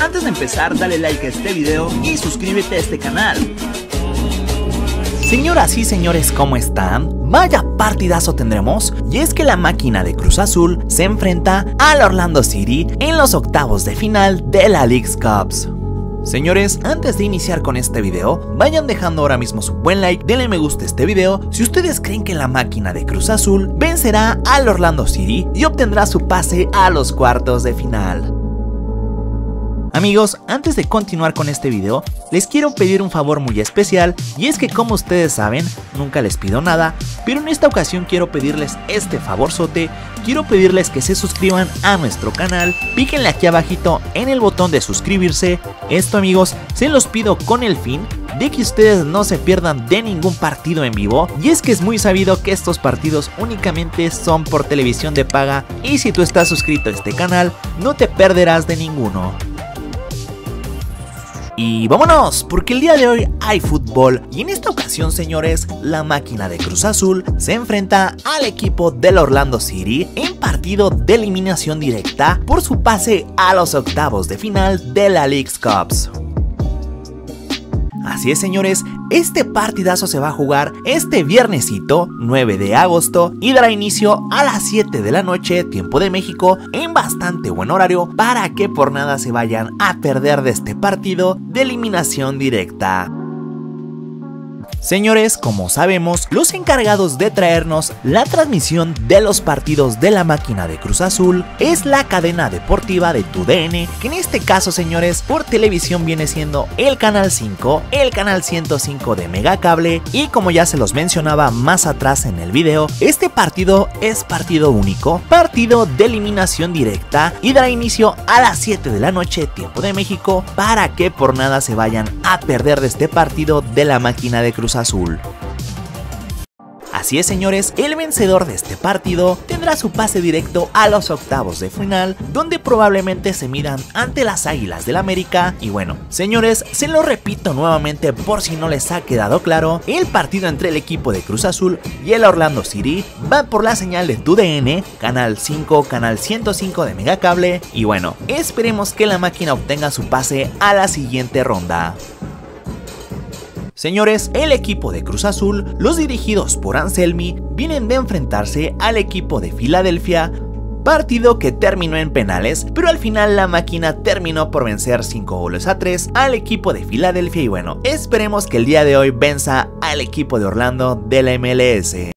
antes de empezar dale like a este video y suscríbete a este canal. Señoras y señores, ¿cómo están? Vaya partidazo tendremos, y es que la máquina de Cruz Azul se enfrenta al Orlando City en los octavos de final de la League's Cups. Señores, antes de iniciar con este video, vayan dejando ahora mismo su buen like, denle me gusta a este video si ustedes creen que la máquina de Cruz Azul vencerá al Orlando City y obtendrá su pase a los cuartos de final. Amigos, antes de continuar con este video, les quiero pedir un favor muy especial y es que como ustedes saben, nunca les pido nada, pero en esta ocasión quiero pedirles este favorzote, quiero pedirles que se suscriban a nuestro canal, píquenle aquí abajito en el botón de suscribirse, esto amigos, se los pido con el fin de que ustedes no se pierdan de ningún partido en vivo y es que es muy sabido que estos partidos únicamente son por televisión de paga y si tú estás suscrito a este canal no te perderás de ninguno. Y vámonos, porque el día de hoy hay fútbol y en esta ocasión señores, la máquina de Cruz Azul se enfrenta al equipo del Orlando City en partido de eliminación directa por su pase a los octavos de final de la League's Cups. Así es señores, este partidazo se va a jugar este viernesito 9 de agosto y dará inicio a las 7 de la noche tiempo de México en bastante buen horario para que por nada se vayan a perder de este partido de eliminación directa. Señores, como sabemos, los encargados de traernos la transmisión de los partidos de la máquina de Cruz Azul es la cadena deportiva de TUDN, que en este caso, señores, por televisión viene siendo el canal 5, el canal 105 de Megacable y como ya se los mencionaba más atrás en el video, este partido es partido único, partido de eliminación directa y dará inicio a las 7 de la noche, tiempo de México, para que por nada se vayan a perder de este partido de la máquina de Cruz Azul. Así es señores, el vencedor de este partido tendrá su pase directo a los octavos de final, donde probablemente se midan ante las Águilas del América. Y bueno, señores, se lo repito nuevamente por si no les ha quedado claro, el partido entre el equipo de Cruz Azul y el Orlando City va por la señal de TUDN, canal 5, canal 105 de Megacable. Y bueno, esperemos que la máquina obtenga su pase a la siguiente ronda. Señores, el equipo de Cruz Azul, los dirigidos por Anselmi, vienen de enfrentarse al equipo de Filadelfia, partido que terminó en penales, pero al final la máquina terminó por vencer 5 goles a 3 al equipo de Filadelfia y bueno, esperemos que el día de hoy venza al equipo de Orlando de la MLS.